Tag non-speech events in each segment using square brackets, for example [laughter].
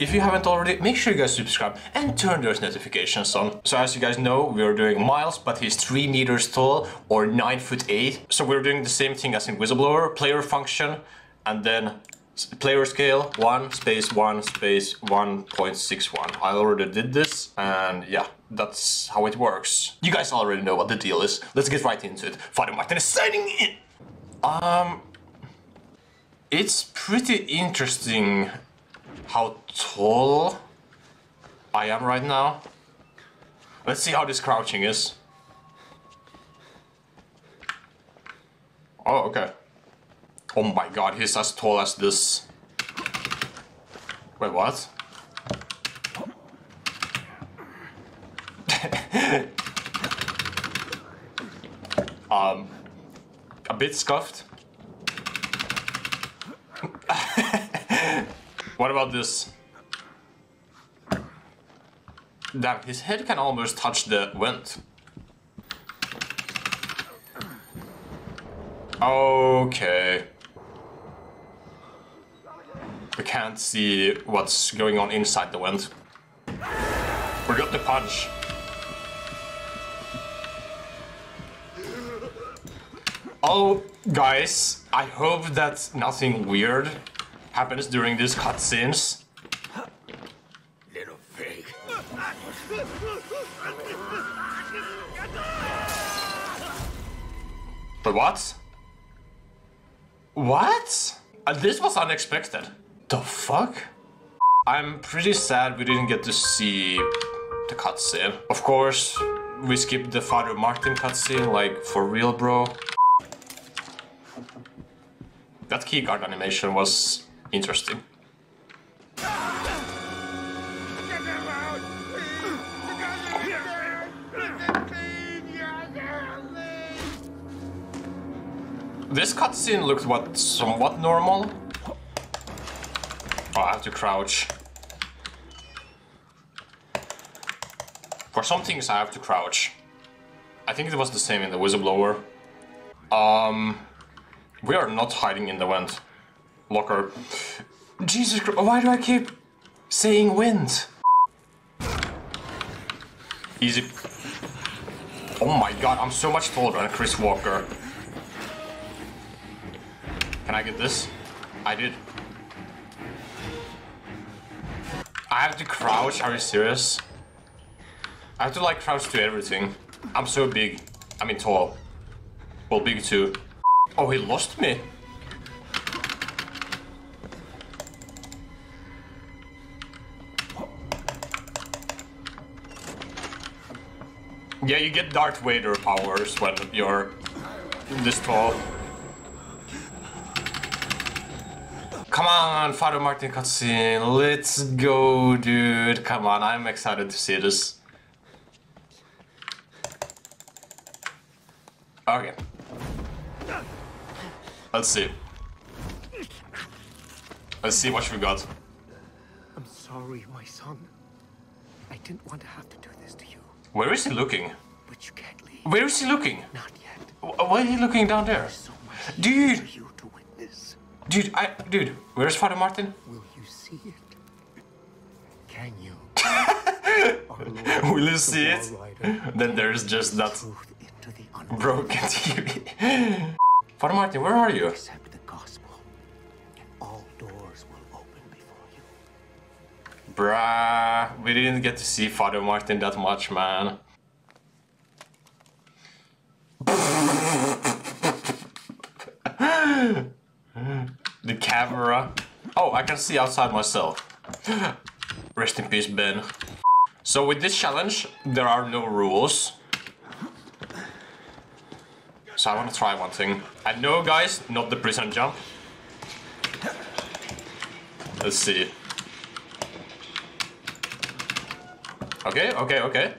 If you haven't already, make sure you guys subscribe and turn those notifications on. So as you guys know, we're doing Miles, but he's 3 meters tall or 9 foot 8. So we're doing the same thing as in Whistleblower, player function, and then player scale 1 space 1 space 1.61. I already did this, and yeah, that's how it works. You guys already know what the deal is. Let's get right into it. Father Martin is signing in! Um... It's pretty interesting how tall I am right now. Let's see how this crouching is. Oh, okay. Oh my god, he's as tall as this. Wait, what? [laughs] um, a bit scuffed. What about this? Damn, his head can almost touch the vent. Okay. We can't see what's going on inside the vent. We got the punch. Oh, guys, I hope that nothing weird happens during these cutscenes. Little pig. But what? What? Uh, this was unexpected. The fuck? I'm pretty sad we didn't get to see the cutscene. Of course, we skipped the Father Martin cutscene, like, for real, bro. That keycard animation was interesting. This cutscene looked what somewhat normal. Oh, I have to crouch. For some things I have to crouch. I think it was the same in the whistleblower. Um, we are not hiding in the vent. Locker. Jesus Christ, why do I keep saying wind? Easy. Oh my god, I'm so much taller than Chris Walker. Can I get this? I did. I have to crouch, are you serious? I have to like crouch to everything. I'm so big. I mean tall. Well, big too. Oh, he lost me. Yeah, you get Darth Vader powers when you're this tall. Come on, Father Martin cutscene. Let's go, dude. Come on, I'm excited to see this. Okay. Let's see. Let's see what we got. I'm sorry, my son. I didn't want to have to do this to you, Where is he looking? but you can't leave. Where is he looking? Not yet. Wh- Why are you looking down there? So Dude! for you to witness. Dude, I, dude, where's Father Martin? Will you see it? Can you? [laughs] Will you see it? Then there's just that broken [laughs] TV. Father Martin, where are you? Accept Bruh, we didn't get to see Father Martin that much, man. [laughs] the camera. Oh, I can see outside myself. Rest in peace, Ben. So with this challenge, there are no rules. So I want to try one thing. I know, guys, not the prison jump. Let's see. Okay, okay, okay.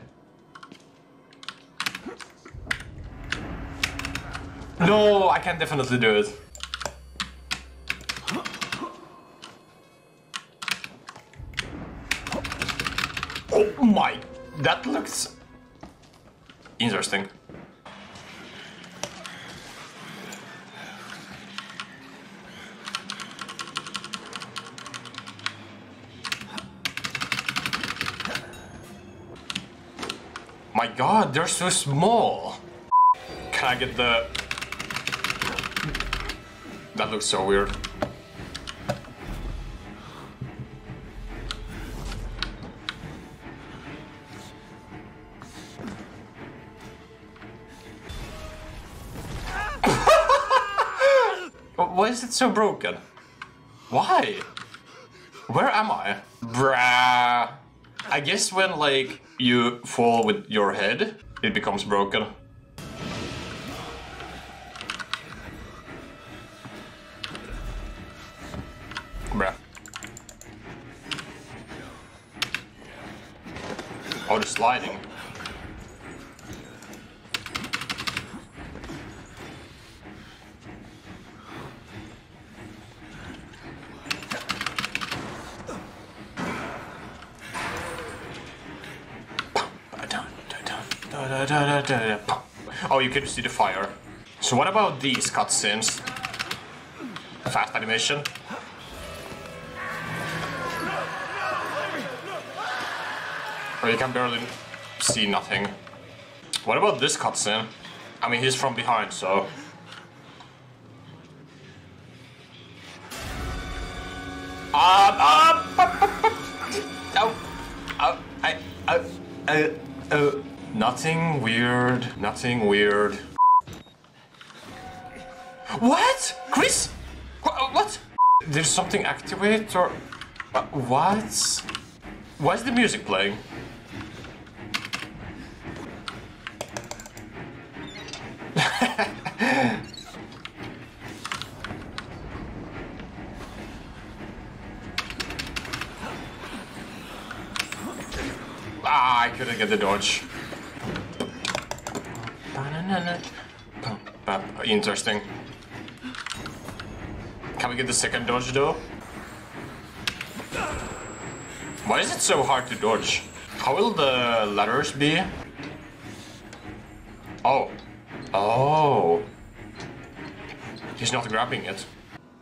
No, I can definitely do it. Oh my, that looks interesting. God, they're so small. Can I get the... That looks so weird. [laughs] Why is it so broken? Why? Where am I? Bruh. I guess when like you fall with your head, it becomes broken. Bruh. Oh, the sliding. Oh, you can see the fire. So what about these cutscenes? Fast animation. Or you can barely see nothing. What about this cutscene? I mean, he's from behind, so... nothing weird, nothing weird. What? Chris? What? There's something activate or... uh, What? Why is the music playing? [laughs] Ah, I couldn't get the dodge. Interesting. Can we get the second dodge though? Why is it so hard to dodge? How will the letters be? Oh. Oh. He's not grabbing it.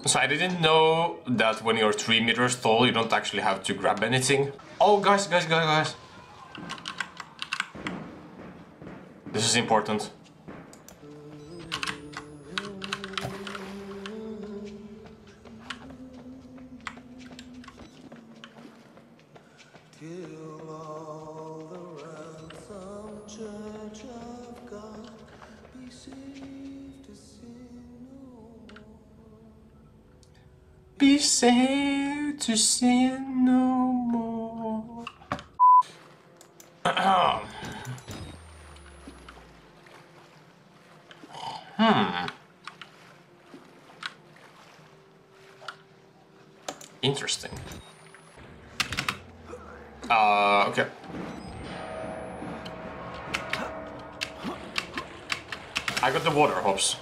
So I didn't know that when you're 3 meters tall, you don't actually have to grab anything. Oh, guys, guys, guys, guys. This is important. Okay. I got the water hops.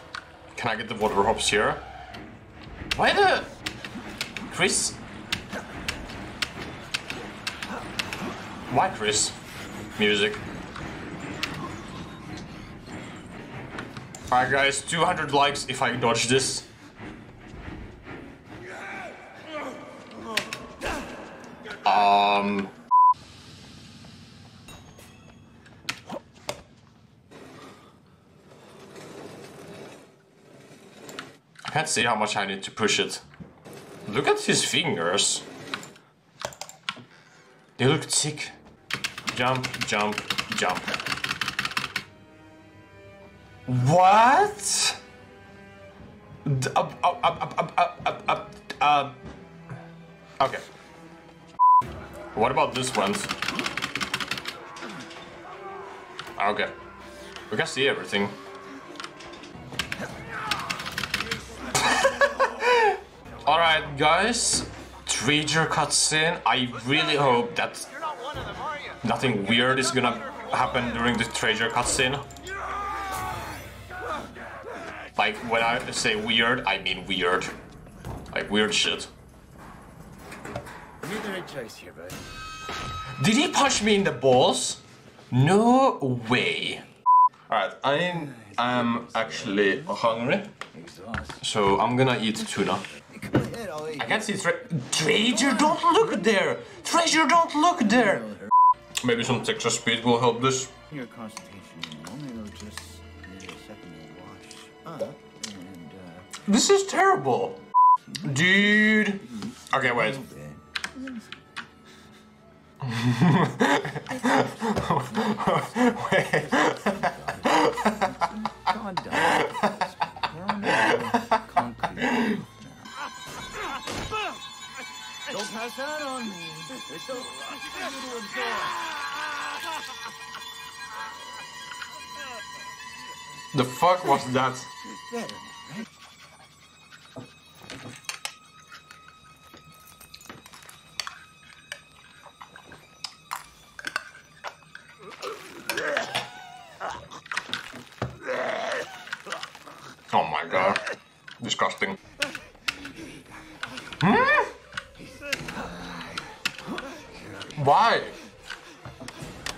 Can I get the water hops here? Why the... Chris? Why Chris? Music. Alright guys, 200 likes if I dodge this. Let's see how much I need to push it. Look at his fingers. They look sick. Jump, jump, jump. What? Okay. What about this one? Okay. We can see everything. Alright, guys. Trager cutscene. I really hope that nothing weird is gonna happen during the Trager cutscene. Like, when I say weird, I mean weird. Like, weird shit. You're the right choice here, bud. Did he punch me in the balls? No way. Alright, I'm, I'm actually hungry. So I'm gonna eat tuna. Go ahead, I'll. I can't see tre- Trager, don't look there! Trager, don't look there! Maybe some texture speed will help this. Your consultation only will just need a second to wash up and uh, This is terrible. Dude. Okay, wait. a [laughs] To absorb. The fuck was that right? Oh my god. Disgusting. Hmm? Why?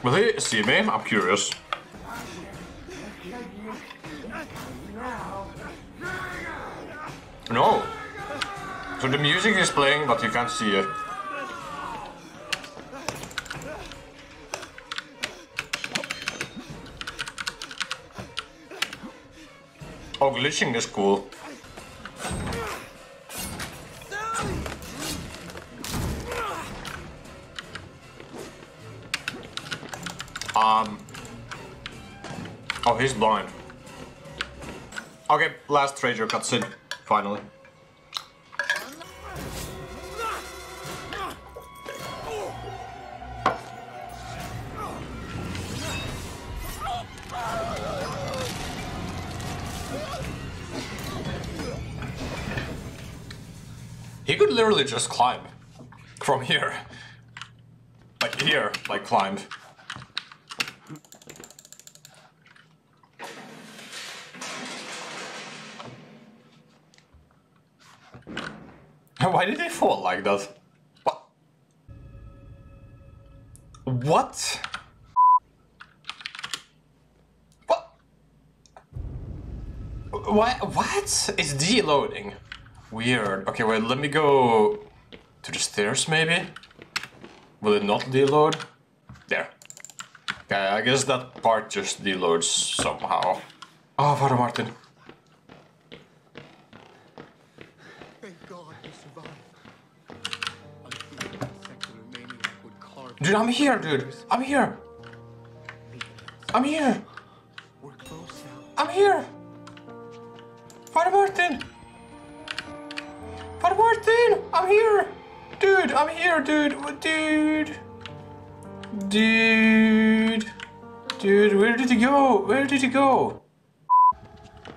Will he see me? I'm curious. No. So the music is playing, but you can't see it. Oh, glitching is cool. Last Trager cutscene. Finally. He could literally just climb from here. Like here, like climb. Why did they fall like that? What? What? What? Why? What? It's deloading. Weird. Okay, wait, let me go to the stairs maybe? Will it not deload? There. Okay, I guess that part just deloads somehow. Oh, Father Martin. Dude, I'm here, dude. I'm here. I'm here. I'm here. Father Martin. Father Martin, I'm here. Dude, I'm here, dude. Dude. Dude. Dude, where did he go? Where did he go?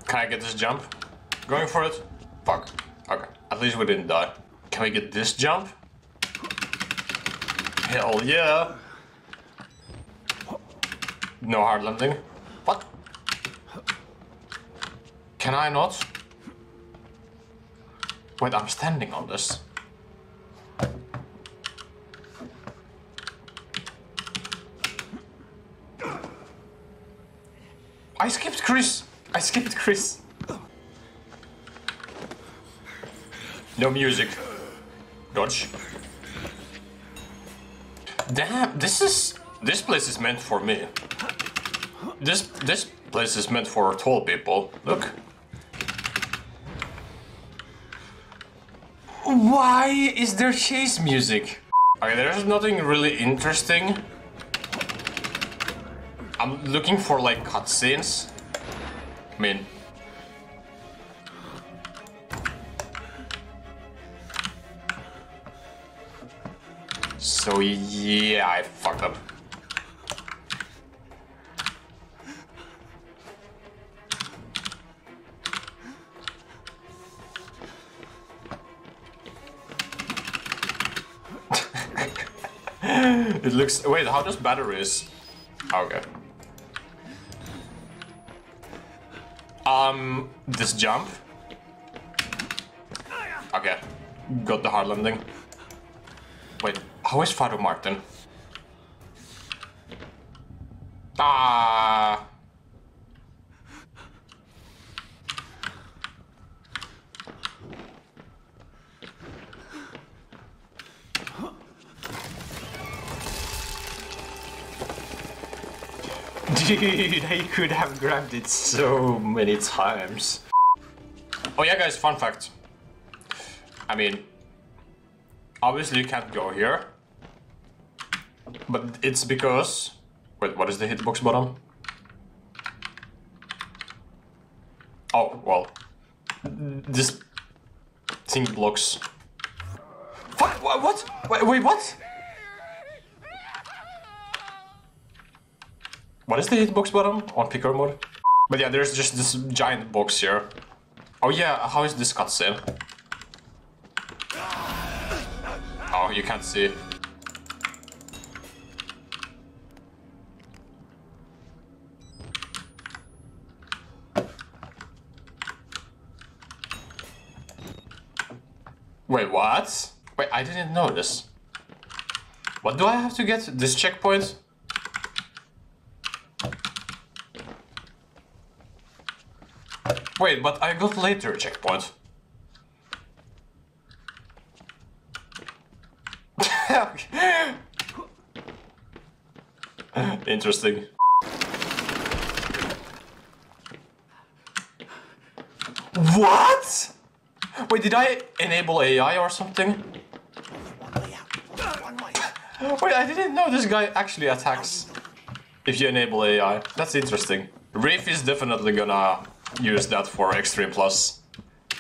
Can I get this jump? Going for it? Fuck. Okay. At least we didn't die. Can we get this jump? Hell yeah. No hard landing. What? Can I not? Wait, I'm standing on this. I skipped Chris. I skipped Chris. No music. Dodge. Damn, this is this place is meant for me. This this place is meant for tall people. Look. Why is there chase music? Okay, there's nothing really interesting. I'm looking for like cutscenes. I mean. So yeah, I fucked up. [laughs] it looks. Wait, how does batteries? Okay. Um, this jump. Okay, got the hard landing. Wait, how is Father Martin? Ah. [laughs] Dude, I could have grabbed it so many times. Oh yeah guys, fun fact. I mean, obviously you can't go here. But it's because... Wait, what is the hitbox button? Oh, well. This thing blocks. Fuck, what? what? Wait, wait, what? What is the hitbox button on picker mode? But yeah, there's just this giant box here. Oh yeah, how is this cutscene? Oh, you can't see. Wait, what? Wait, I didn't know this. What do I have to get? This checkpoint? Wait, but I got later checkpoint. [laughs] Interesting. What? Wait, did I enable AI or something? Wait, I didn't know this guy actually attacks if you enable AI. That's interesting. Rafe is definitely gonna use that for Extreme Plus.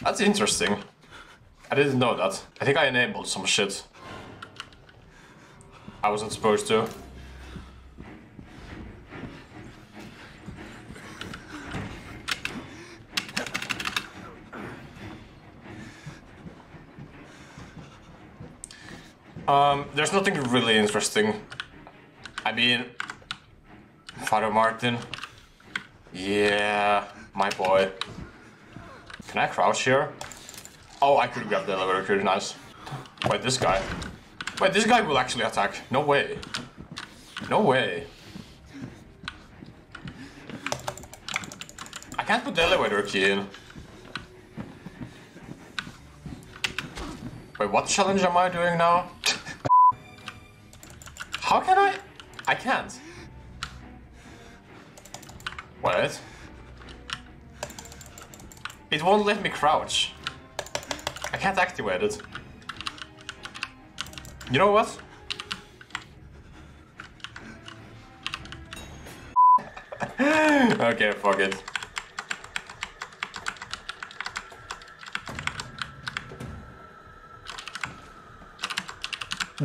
That's interesting. I didn't know that. I think I enabled some shit. I wasn't supposed to. Um, there's nothing really interesting. I mean, Father Martin. Yeah, my boy. Can I crouch here? Oh, I could grab the elevator, pretty nice. Wait, this guy. Wait, this guy will actually attack. No way. No way. I can't put the elevator key in. Wait, what challenge am I doing now? How can I? I can't. Wait. It won't let me crouch. I can't activate it. You know what? [laughs] okay, fuck it.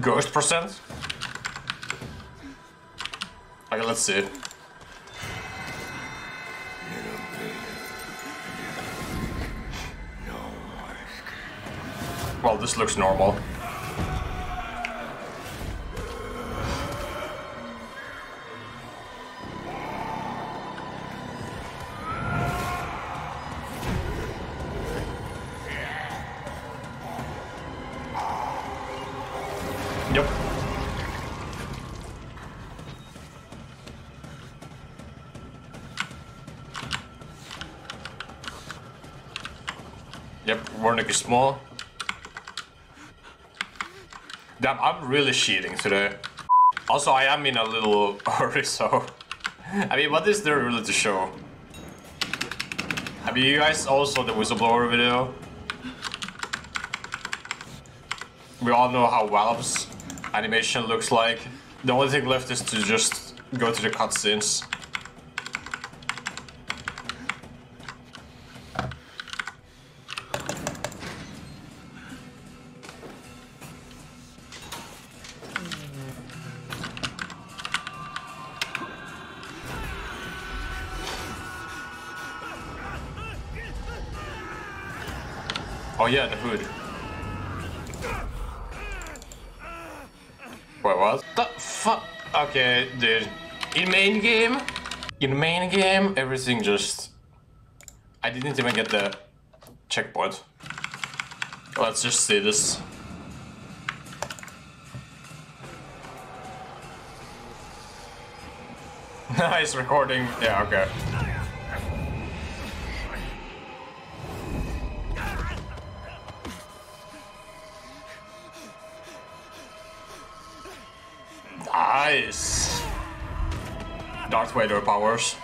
Ghost percent? Okay, let's see. Well, this looks normal. Yep, Wernicke is small. Damn, I'm really cheating today. Also, I am in a little [laughs] hurry, so... I mean, what is there really to show? I mean, you guys also the whistleblower video. We all know how Valve's animation looks like. The only thing left is to just go to the cutscenes. Oh yeah, the hood. Wait, what? The fuck? Okay, dude. In main game, in main game, everything just... I didn't even get the checkpoint. Let's just see this. [laughs] nice recording. Yeah, okay. Nice. Darth Vader powers.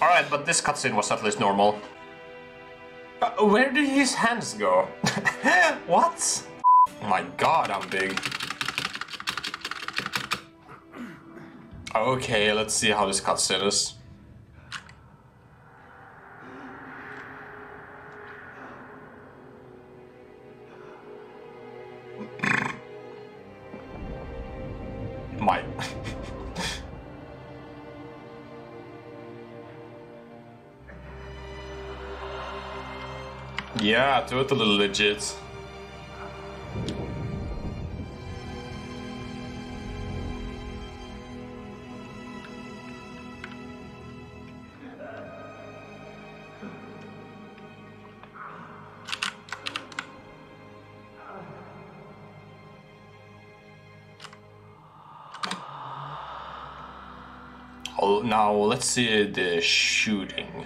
Alright, but this cutscene was at least normal. Uh, where did his hands go? [laughs] what? My god, I'm big. Okay, let's see how this cutscene is. [coughs] My... [laughs] yeah, totally legit. Now let's see the shooting.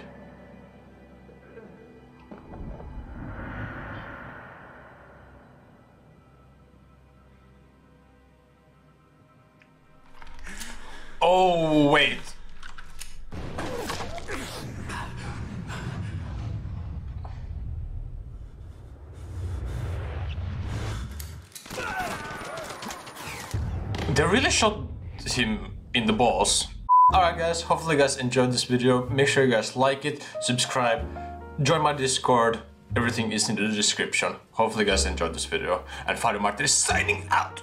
Oh, wait. They really shot him in the balls. Alright guys, hopefully you guys enjoyed this video. Make sure you guys like it, subscribe, join my Discord. Everything is in the description. Hopefully you guys enjoyed this video. And Father Martin is signing out.